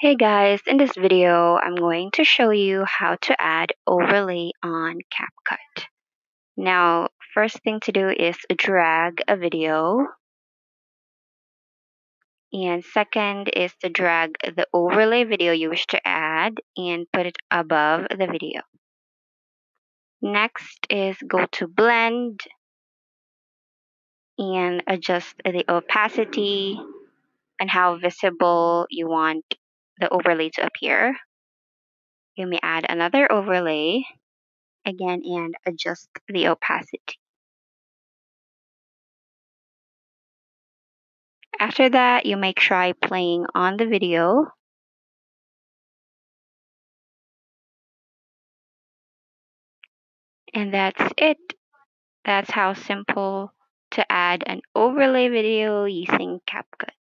Hey guys, in this video, I'm going to show you how to add overlay on CapCut. Now, first thing to do is drag a video. And second is to drag the overlay video you wish to add and put it above the video. Next is go to blend and adjust the opacity and how visible you want the overlay to appear. You may add another overlay again and adjust the opacity. After that, you may try playing on the video. And that's it. That's how simple to add an overlay video using CapCut.